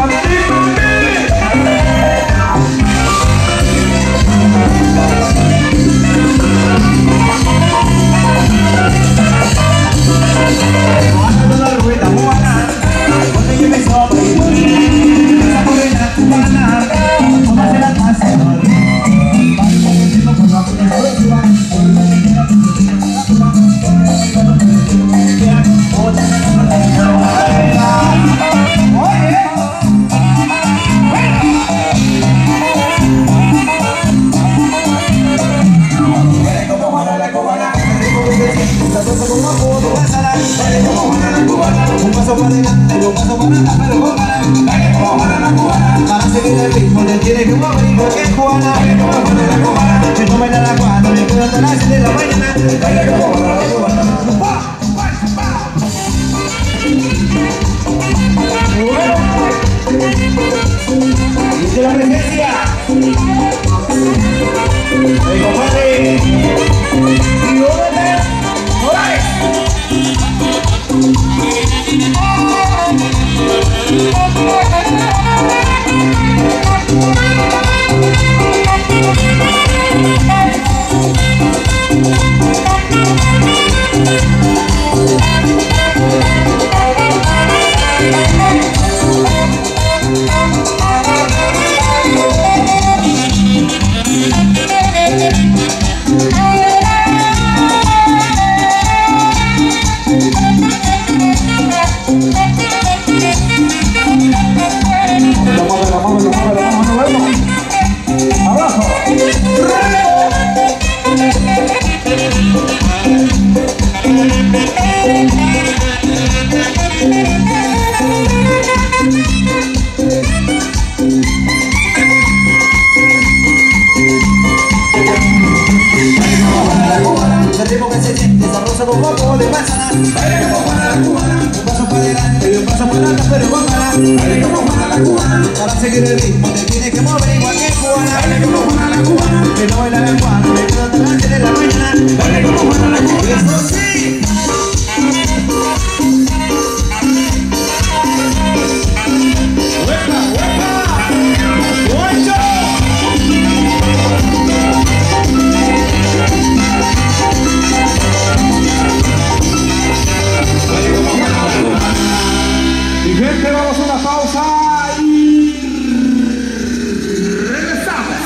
Para paso para adelante, lo paso para pero con. Para seguir el ritmo te tienes que mover porque es cubana. Si no baila la cuando le puedo las de la mañana. Baila como cubana, la cubana. Dice pues. la presencia. ¡Ey, compadre! Tenemos que se siente sabroso como de manzana pero con ganas. Dale como Juana la cubana, para seguir el ritmo te tienes que mover igual que cubana, Dale como Juana la cubana, que no baila la Juana, Gente, vamos a una pausa y regresamos.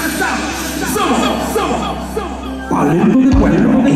Somos, somos, somos. Palermo de